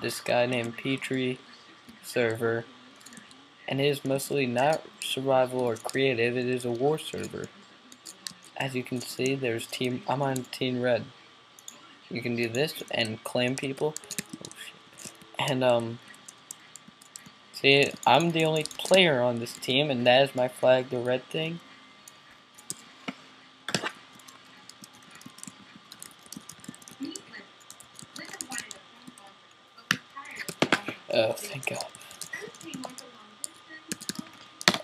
this guy named Petri server and it is mostly not survival or creative, it is a war server. As you can see there's team I'm on team red. You can do this and claim people. And um see I'm the only player on this team and that is my flag, the red thing. Oh, thank God.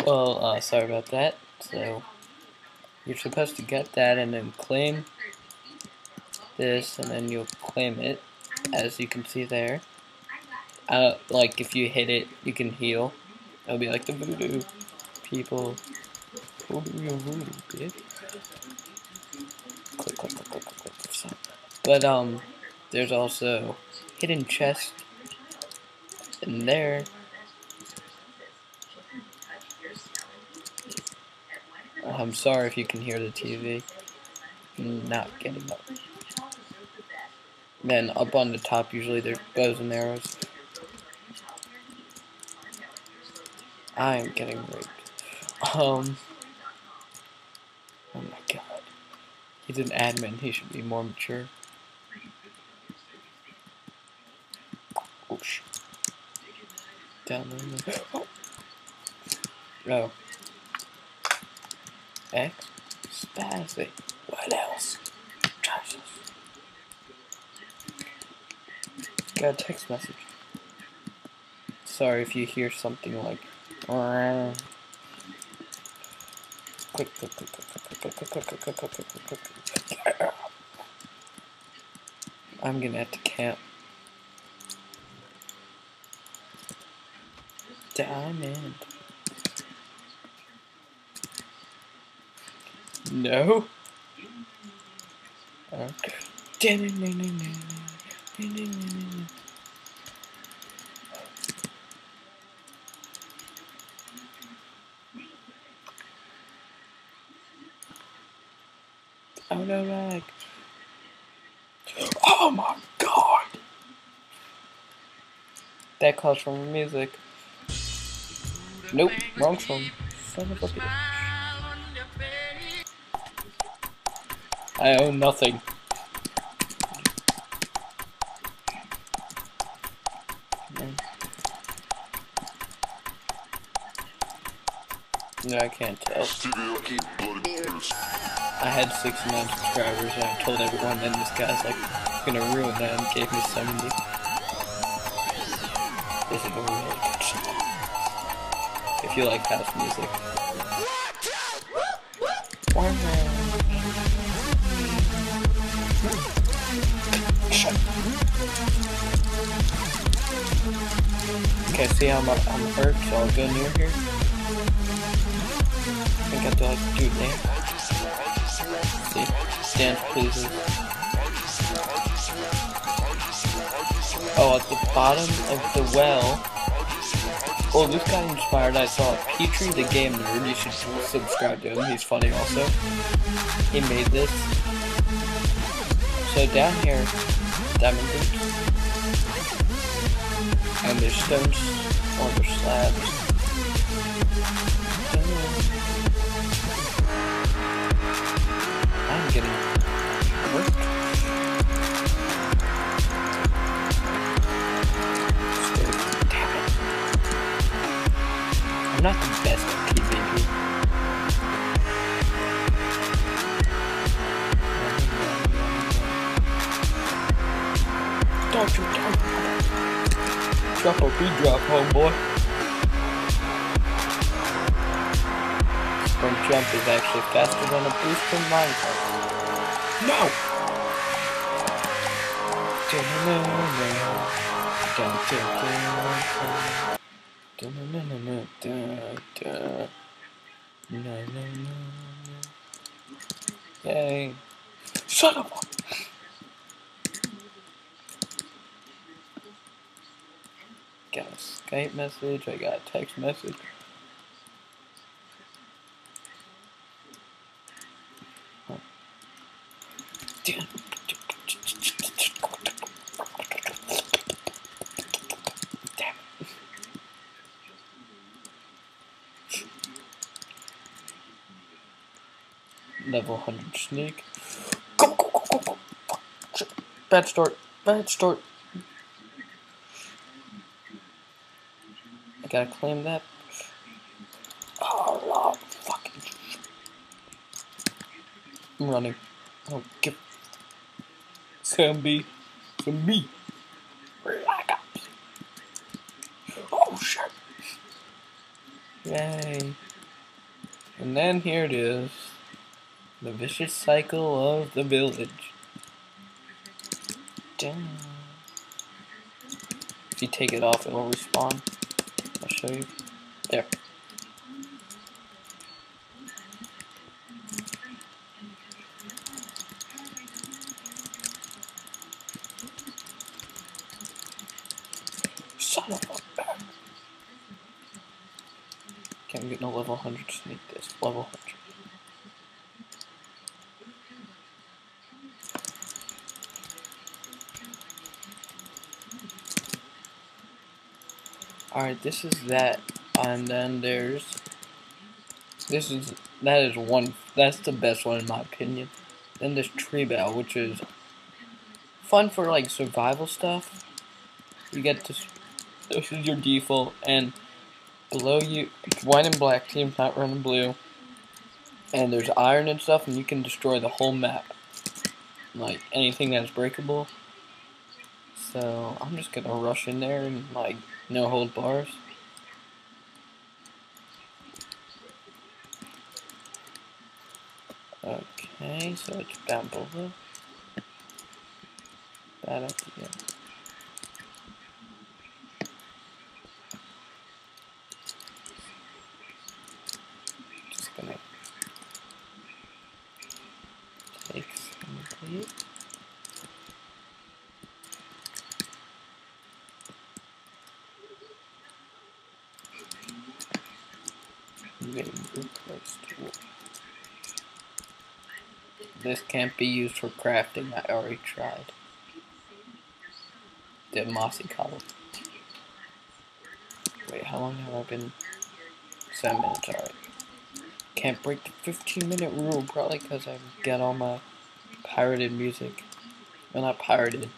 Well, uh, sorry about that. So, you're supposed to get that and then claim this, and then you'll claim it, as you can see there. Uh, like, if you hit it, you can heal. It'll be like the voodoo people. Voodoo, voodoo, bitch. Click, click, click, click, click, click. But, um, there's also hidden chest in there. I'm sorry if you can hear the TV. not getting up. Then up on the top, usually there's bows and arrows. I am getting raped. Um. Oh my god. He's an admin. He should be more mature. Oh shit down there. Oh. oh. X. Spazzy. What else? Got a text message. Sorry if you hear something like. Click, click, click, click, click, click, click, click, click, click, click, click. I'm gonna have to camp. Diamond. No. Okay. Oh no lag. Oh my god! That calls for music. Nope, wrong song. Son of a bitch. I own nothing. No, I can't tell. I had 69 subscribers and I told everyone and this guy's like gonna ruin that and gave me 70. This is a really good shot if like house music. Okay, see I'm, I'm hurt, so I'll go near here. I think I have to like do it there. See? Dance pleases. Oh, at the bottom of the well well, this guy inspired. I saw Petri the Game Nerd. You should subscribe to him. He's funny also. He made this. So down here, diamond boots. And there's stones on the slabs. I'm getting not the best at pizza. Don't you don't drop a beat drop, homeboy. Sprint jump is actually faster than a boost from minecart. No! Dun, dun, dun, dun, dun, dun, dun, dun da, da. Na, Yay. Shut up! Got a Skype message, I got a text message. Level 100 sneak. Go, go, go, go, go. Fuck. Bad start. Bad start. I gotta claim that. Oh, no. Fucking. I'm running. Oh, get. Zombie. Zombie. Relax. Oh, shit. Yay. And then here it is. The vicious cycle of the village. Damn. If you take it off, it will respawn. I'll show you. There. Son of a. Can't get no level 100 sneak this. Level 100. Alright, this is that, and then there's, this is, that is one, that's the best one in my opinion. Then there's Tree Battle, which is fun for like survival stuff. You get this, this is your default, and below you, white and black teams, not red and blue. And there's iron and stuff, and you can destroy the whole map. Like, anything that's breakable. So, I'm just gonna rush in there and, like, no hold bars. Okay, so it's bamboozle. Bad idea. Just gonna take some of. This can't be used for crafting, I already tried. The mossy cobble. Wait, how long have I been? Seven minutes, alright. Can't break the 15 minute rule, probably because I've got all my pirated music. Well, not pirated.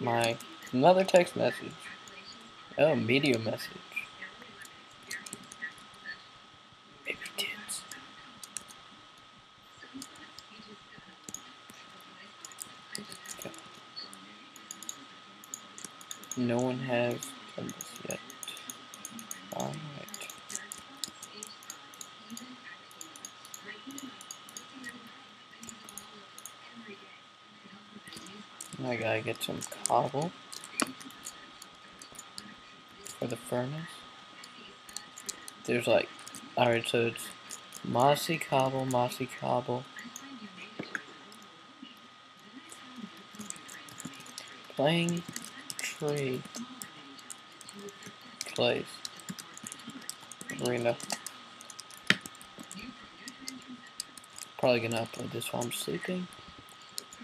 My, another text message. Oh, media message. No one has done this yet. Alright. I gotta get some cobble for the furnace. There's like, alright, so it's mossy cobble, mossy cobble. Playing tree. Place. Arena. Probably gonna upload this while I'm sleeping.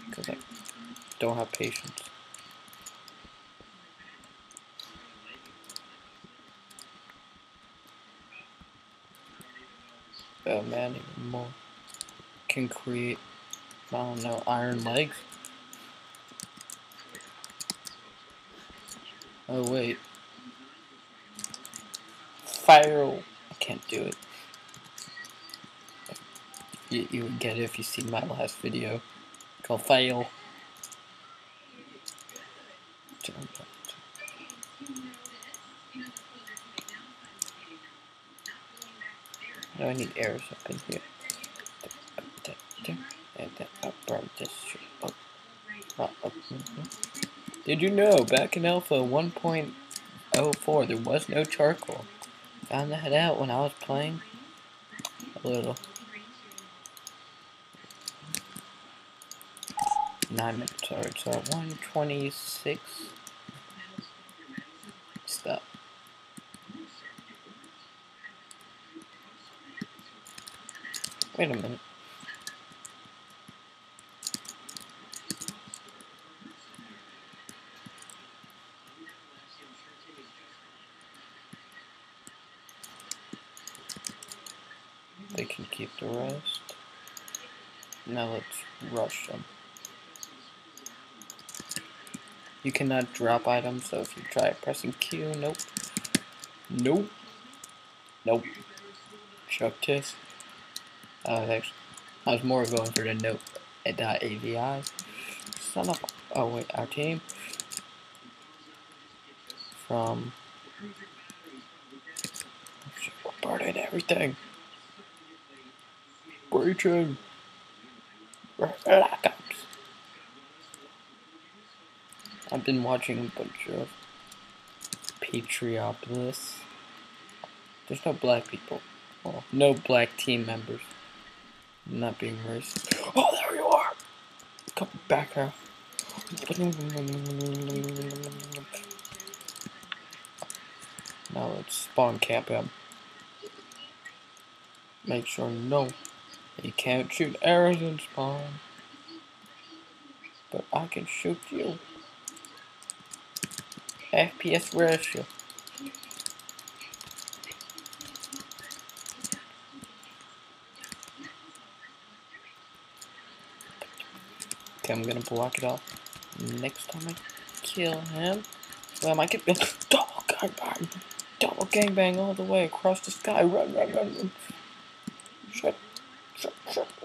Because I don't have patience. Oh man, even more. Can create, I don't know, iron legs. Oh wait. Fire! I can't do it. You, you would get it if you see my last video called fail. Now I need arrows up in here. And then I'll burn this shit up. up. Did you know, back in Alpha 1.04, there was no charcoal. Found that out when I was playing a little. Nine minutes, alright, so 126. Stop. Wait a minute. They can keep the rest. Now let's rush them. You cannot drop items, so if you try pressing Q, nope. Nope. Nope. Chuck test. Uh, actually, I was more going for the note at .avi. Son of oh wait, our team from burning everything. Breaching. Black Ops. I've been watching a bunch of Patriopolis. There's no black people. Well, no black team members. I'm not being racist. Oh, there you are! Come back here. Now let's spawn cap him. Make sure no, you can't shoot arrows in spawn. But I can shoot you. FPS ratio. Okay, I'm gonna block it off. Next time I kill him, well, I get double gangbang, double gangbang all the way across the sky. Run, run, run, run.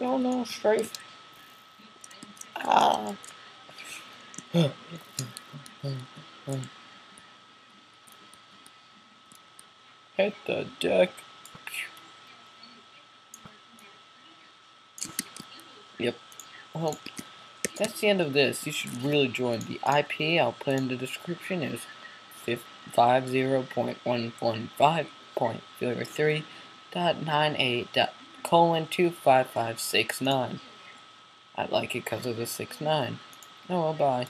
No, no, strafe. Ah. Hit the deck. Yep. Well, that's the end of this. You should really join. The IP I'll put in the description is 50.115.03.98. colon 25569. I like it because of the 69. Oh, well, bye.